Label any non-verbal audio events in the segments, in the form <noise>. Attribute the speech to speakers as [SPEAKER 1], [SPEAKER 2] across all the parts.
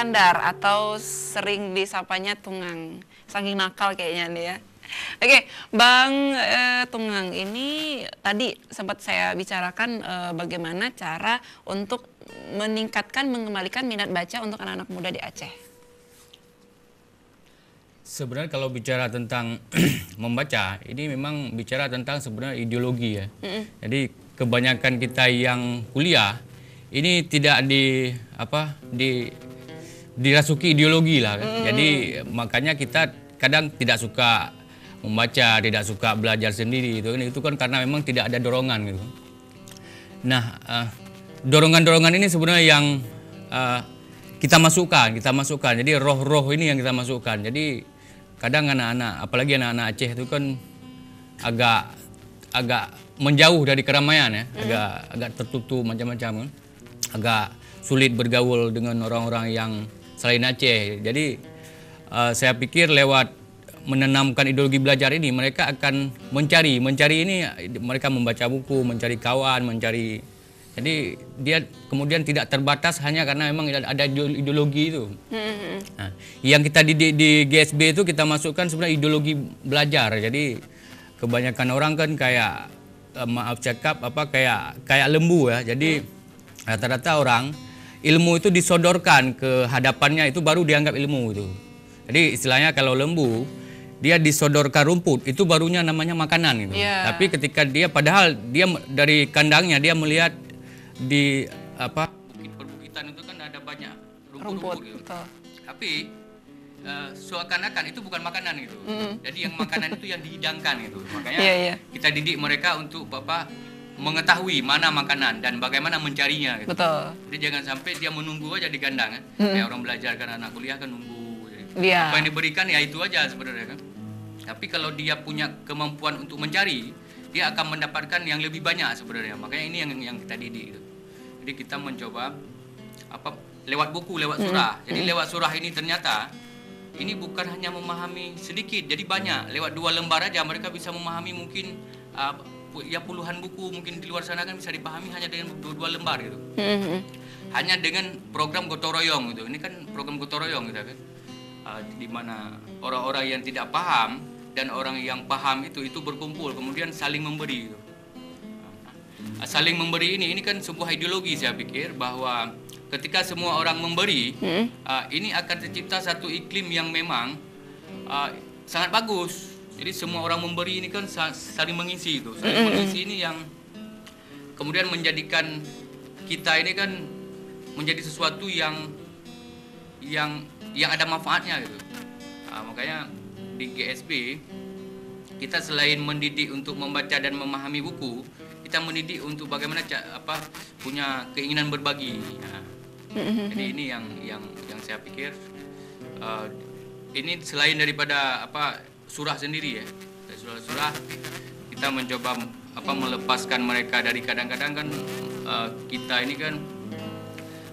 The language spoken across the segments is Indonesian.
[SPEAKER 1] Iskandar atau sering disapanya Tungang. Saking nakal kayaknya nih ya. Oke, Bang eh, Tungang ini tadi sempat saya bicarakan eh, bagaimana cara untuk meningkatkan mengembalikan minat baca untuk anak-anak muda di Aceh.
[SPEAKER 2] Sebenarnya kalau bicara tentang <clears throat> membaca, ini memang bicara tentang sebenarnya ideologi ya. Jadi kebanyakan kita yang kuliah ini tidak di apa di dirasuki ideologi lah. kan. Jadi makanya kita kadang tidak suka membaca, tidak suka belajar sendiri itu kan itu kan karena memang tidak ada dorongan gitu. Nah, eh, dorongan-dorongan ini sebenarnya yang eh, kita masukkan, kita masukkan. Jadi roh-roh ini yang kita masukkan. Jadi kadang anak-anak, apalagi anak-anak Aceh itu kan agak agak menjauh dari keramaian ya, agak agak tertutup macam-macam. Agak sulit bergaul dengan orang-orang yang selain Aceh. Jadi eh, saya pikir lewat menanamkan ideologi belajar ini mereka akan mencari. Mencari ini mereka membaca buku mencari kawan mencari. Jadi dia kemudian tidak terbatas hanya karena memang ada ideologi itu. Nah, yang kita didik di GSB itu kita masukkan sebenarnya ideologi belajar. Jadi kebanyakan orang kan kayak eh, maaf cakap apa kayak kayak lembu ya. Jadi rata-rata orang ilmu itu disodorkan ke hadapannya itu baru dianggap ilmu itu jadi istilahnya kalau lembu dia disodorkan rumput itu barunya namanya makanan gitu.
[SPEAKER 1] Iya.
[SPEAKER 2] Tapi ketika dia padahal dia dari kandangnya dia melihat di apa bukit perbukitan itu kan ada banyak
[SPEAKER 1] Rumput,
[SPEAKER 2] rumput-rumput gitu.
[SPEAKER 1] betul.
[SPEAKER 2] Tapi eh, seakan-akan itu bukan makanan gitu. Jadi yang makanan itu yang dihidangkan gitu. <laughs> Makanya
[SPEAKER 1] Iya, iya.
[SPEAKER 2] kita didik mereka untuk bapak mengetahui mana makanan dan bagaimana mencarinya gitu.
[SPEAKER 1] Betul.
[SPEAKER 2] Jadi jangan sampai dia menunggu aja di kandang kan. Kayak orang belajar kan anak kuliah kan nunggu. Jadi,
[SPEAKER 1] Iya.
[SPEAKER 2] Apa yang diberikan ya itu aja sebenarnya kan. Tapi kalau dia punya kemampuan untuk mencari, dia akan mendapatkan yang lebih banyak sebenarnya. Makanya ini yang yang kita didik. gitu. Jadi kita mencoba apa lewat buku, lewat surah. Jadi lewat surah ini ternyata ini bukan hanya memahami sedikit, jadi banyak. Lewat dua lembar aja mereka bisa memahami mungkin uh, ya puluhan buku mungkin di luar sana kan bisa dipahami hanya dengan dua, dua lembar gitu
[SPEAKER 1] Mhm.
[SPEAKER 2] hanya dengan program gotong royong gitu. Ini kan program gotong royong gitu kan. Uh, di mana orang-orang yang tidak paham dan orang yang paham itu itu berkumpul kemudian saling memberi gitu. Uh, saling memberi ini ini kan sebuah ideologi saya pikir bahwa ketika semua orang memberi uh, ini akan tercipta satu iklim yang memang uh, sangat bagus. Jadi semua orang memberi ini kan sa- saling mengisi itu. Saling mengisi ini yang kemudian menjadikan kita ini kan menjadi sesuatu yang yang yang ada manfaatnya gitu. Nah, makanya di GSB kita selain mendidik untuk membaca dan memahami buku, kita mendidik untuk bagaimana apa punya keinginan berbagi. Nah, jadi ini yang yang yang saya pikir uh, ini selain daripada apa surah sendiri ya, dari surah-surah kita mencoba apa melepaskan mereka dari kadang-kadang kan uh, kita ini kan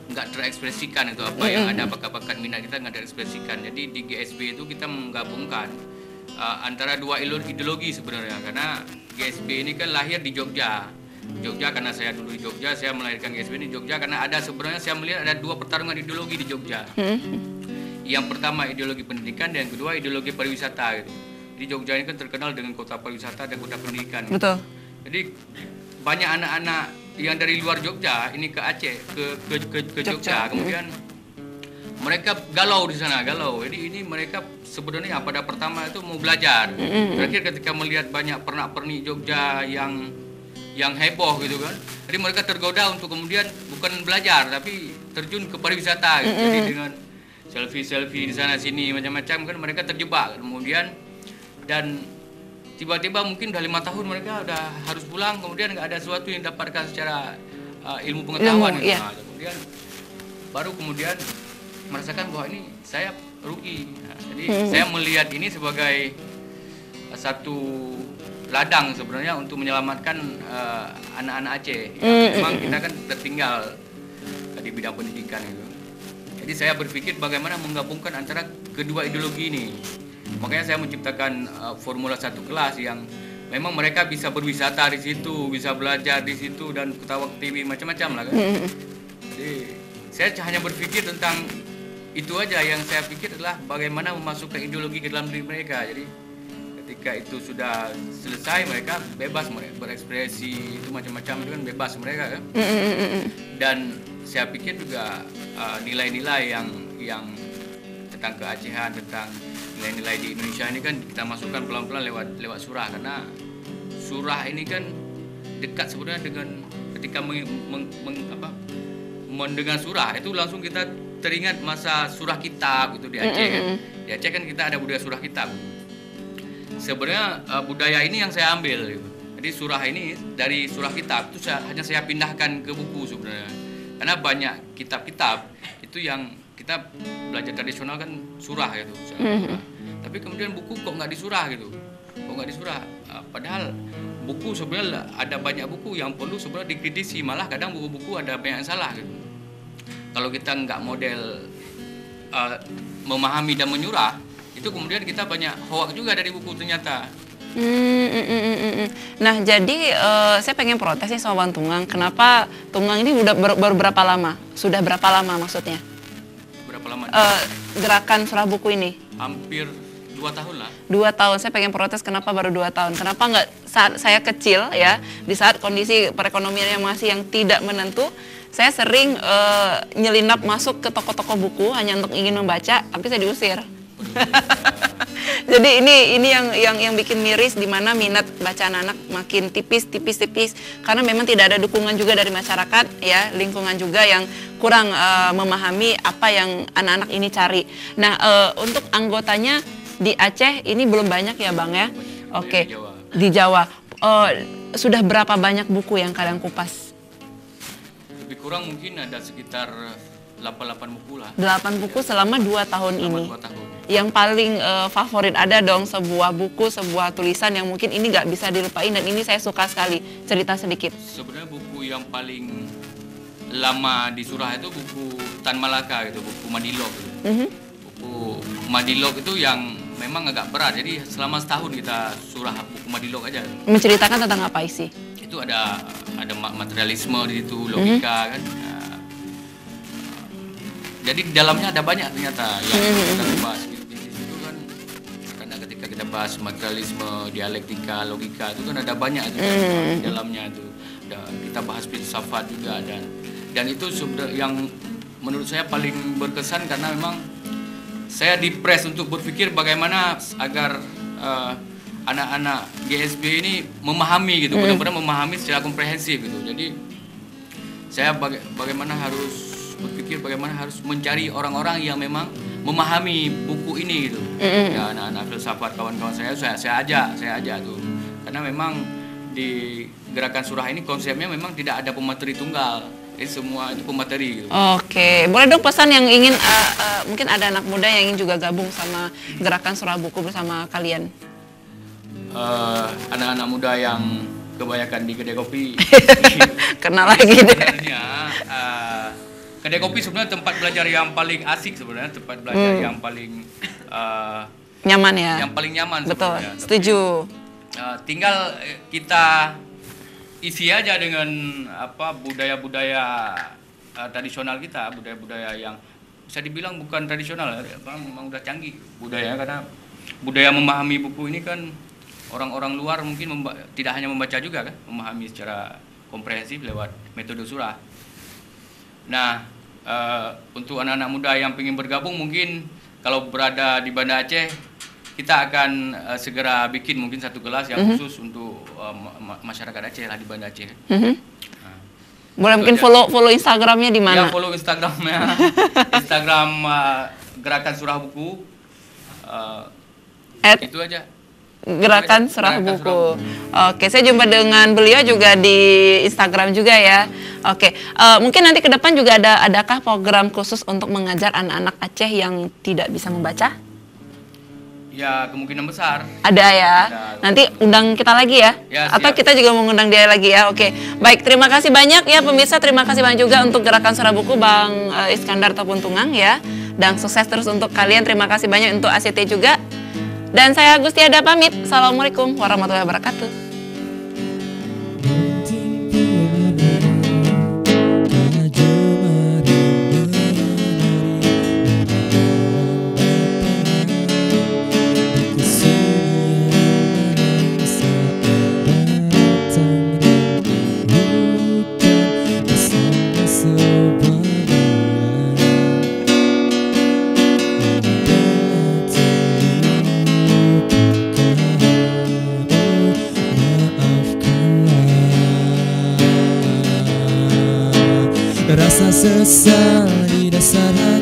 [SPEAKER 2] nggak terekspresikan itu apa yang ada bakat-bakat minat kita nggak terekspresikan. Jadi di GSB itu kita menggabungkan uh, antara dua ideologi sebenarnya. Karena GSB ini kan lahir di Jogja. Jogja karena saya dulu di Jogja saya melahirkan GSB ini di Jogja. Karena ada sebenarnya saya melihat ada dua pertarungan ideologi di Jogja. Yang pertama ideologi pendidikan dan yang kedua ideologi pariwisata gitu. Di Jogja ini kan terkenal dengan kota pariwisata dan kota pendidikan.
[SPEAKER 1] Betul.
[SPEAKER 2] Jadi banyak anak-anak yang dari luar Jogja ini ke Aceh, ke ke ke, ke Jogja,
[SPEAKER 1] Jogja,
[SPEAKER 2] kemudian mereka galau di sana, galau. Jadi ini mereka sebenarnya pada pertama itu mau belajar. Terakhir ketika melihat banyak pernak-pernik Jogja yang yang heboh gitu kan. Jadi mereka tergoda untuk kemudian bukan belajar tapi terjun ke pariwisata gitu. Jadi dengan selfie-selfie di sana sini macam-macam kan mereka terjebak kemudian dan tiba-tiba mungkin udah lima tahun mereka udah harus pulang kemudian nggak ada sesuatu yang dapatkan secara uh, ilmu pengetahuan
[SPEAKER 1] Ilmu,
[SPEAKER 2] gitu.
[SPEAKER 1] iya.
[SPEAKER 2] Nah, kemudian baru kemudian merasakan bahwa ini saya rugi Nah, jadi saya melihat ini sebagai satu ladang sebenarnya untuk menyelamatkan uh, anak-anak Aceh yang memang kita kan tertinggal di bidang pendidikan itu jadi saya berpikir bagaimana menggabungkan antara kedua ideologi ini. Makanya saya menciptakan uh, formula satu kelas yang memang mereka bisa berwisata di situ, bisa belajar di situ dan ketawa ke TV macam-macam lah kan. <laughs> Jadi saya hanya berpikir tentang itu aja yang saya pikir adalah bagaimana memasukkan ideologi ke dalam diri mereka. Jadi ketika itu sudah selesai mereka bebas berekspresi itu macam-macam itu kan bebas mereka kan. <laughs> Dan saya pikir juga uh, nilai-nilai yang yang tentang keacehan tentang nilai-nilai di Indonesia ini kan kita masukkan pelan-pelan lewat lewat surah karena surah ini kan dekat sebenarnya dengan ketika meng, meng- meng- apa, mendengar surah itu langsung kita teringat masa surah kitab gitu di Aceh kan. Di Aceh kan kita ada budaya surah kitab. Sebenarnya uh, budaya ini yang saya ambil gitu. Jadi surah ini dari surah kitab itu saya, hanya saya pindahkan ke buku sebenarnya. Karena banyak kitab-kitab itu yang kita belajar tradisional kan surah gitu. surah. Tapi kemudian buku kok nggak disurah gitu. Kok nggak disurah? Uh, padahal buku sebenarnya ada banyak buku yang perlu sebenarnya dikritisi. Malah kadang buku-buku ada banyak yang salah gitu. Kalau kita nggak model uh, memahami dan menyurah, itu kemudian kita banyak hoak juga dari buku ternyata.
[SPEAKER 1] Hmm, mm, mm, mm. Nah, jadi eh, saya pengen protes nih sama Bang Tunggang. Kenapa Tunggang ini udah ber- baru berapa lama? Sudah berapa lama maksudnya? Eh, gerakan surah buku ini?
[SPEAKER 2] Hampir dua tahun lah.
[SPEAKER 1] Dua tahun. Saya pengen protes kenapa baru dua tahun? Kenapa nggak saat saya kecil ya, di saat kondisi perekonomian yang masih yang tidak menentu, saya sering eh, nyelinap masuk ke toko-toko buku hanya untuk ingin membaca, tapi saya diusir. Jadi ini ini yang yang yang bikin miris di mana minat baca anak-anak makin tipis tipis tipis karena memang tidak ada dukungan juga dari masyarakat ya lingkungan juga yang kurang eh, memahami apa yang anak-anak ini cari. Nah eh, untuk anggotanya di Aceh ini belum banyak ya bang ya? Oke
[SPEAKER 2] di Jawa.
[SPEAKER 1] di Jawa Eh, sudah berapa banyak buku yang kalian kupas?
[SPEAKER 2] Lebih kurang mungkin ada sekitar 8-8 buku lah.
[SPEAKER 1] 8 buku selama 2 tahun
[SPEAKER 2] Selama
[SPEAKER 1] ini.
[SPEAKER 2] dua tahun.
[SPEAKER 1] yang paling eh, favorit ada dong sebuah buku, sebuah tulisan yang mungkin ini nggak bisa dilupain dan ini saya suka sekali. Cerita sedikit.
[SPEAKER 2] Sebenarnya buku yang paling lama di surah itu buku Tan Malaka gitu, buku Madilog gitu.
[SPEAKER 1] Mhm.
[SPEAKER 2] Buku Madilog itu yang memang agak berat. Jadi selama setahun kita surah buku Madilog aja.
[SPEAKER 1] Menceritakan tentang apa isi?
[SPEAKER 2] Itu ada ada ma- materialisme di situ, logika kan. Jadi di dalamnya ada banyak ternyata yang kita bahas. Situ kan karena ketika kita bahas materialisme, dialektika, logika itu kan ada banyak itu kan, di dalamnya itu. Ada, kita bahas filsafat juga dan dan itu yang menurut saya paling berkesan karena memang saya dipres untuk berpikir bagaimana agar eh, anak-anak GSB ini memahami gitu, benar-benar memahami secara komprehensif gitu. Jadi saya baga- bagaimana harus berpikir bagaimana harus mencari orang-orang yang memang memahami buku ini gitu. Ya anak-anak filsafat kawan-kawan saya saya saya ajak, saya ajak tuh. Karena memang di gerakan surah ini konsepnya memang tidak ada pemateri tunggal. Jadi semua itu pemateri gitu.
[SPEAKER 1] Oke, boleh dong pesan yang ingin eh, eh, mungkin ada anak muda yang ingin juga gabung sama gerakan surah buku bersama kalian.
[SPEAKER 2] Eh, anak-anak muda yang kebanyakan di kedai kopi. <laughs>
[SPEAKER 1] Kenal lagi deh.
[SPEAKER 2] sebenarnya eh, kedai kopi sebenarnya tempat belajar yang paling asik sebenarnya tempat belajar yang paling eh,
[SPEAKER 1] Nyaman ya.
[SPEAKER 2] yang paling nyaman
[SPEAKER 1] Betul,
[SPEAKER 2] sebenarnya. Tapi,
[SPEAKER 1] setuju.
[SPEAKER 2] eh, tinggal eh, kita isi aja dengan apa budaya-budaya eh, tradisional kita, budaya-budaya yang bisa dibilang bukan tradisional, ya, memang, udah canggih budaya karena budaya memahami buku ini kan orang-orang luar mungkin tidak hanya membaca juga kan, memahami secara komprehensif lewat metode surah. Nah, eh, untuk anak-anak muda yang ingin bergabung mungkin kalau berada di Banda Aceh kita akan eh, segera bikin mungkin satu kelas yang khusus untuk eh, ma- ma- masyarakat Aceh lah di Banda Aceh.
[SPEAKER 1] Mhm.
[SPEAKER 2] Nah,
[SPEAKER 1] Boleh mungkin
[SPEAKER 2] aja.
[SPEAKER 1] follow follow Instagramnya di
[SPEAKER 2] Ya
[SPEAKER 1] mana?
[SPEAKER 2] follow Instagramnya, <laughs> Instagram eh, Gerakan Surah Buku. Eh,
[SPEAKER 1] At
[SPEAKER 2] itu aja.
[SPEAKER 1] Gerakan Surah
[SPEAKER 2] Gerakan
[SPEAKER 1] Buku. Oke, saya jumpa dengan beliau juga di Instagram juga ya. Oke, eh, mungkin nanti ke depan juga ada adakah program khusus untuk mengajar anak-anak Aceh yang tidak bisa membaca?
[SPEAKER 2] Ya kemungkinan besar.
[SPEAKER 1] Ada ya.
[SPEAKER 2] Ada.
[SPEAKER 1] Nanti undang kita lagi ya.
[SPEAKER 2] Ya,
[SPEAKER 1] Atau kita juga mengundang dia lagi ya. Oke. Baik, terima kasih banyak ya pemirsa. Terima kasih banyak juga untuk gerakan Surah Buku Bang eh, Iskandar ataupun Tungang ya. Dan sukses terus untuk kalian. Terima kasih banyak untuk ACT juga.
[SPEAKER 3] Dan saya Gustiada pamit. Assalamualaikum warahmatullahi wabarakatuh.
[SPEAKER 4] Rasa sesal di dasar hati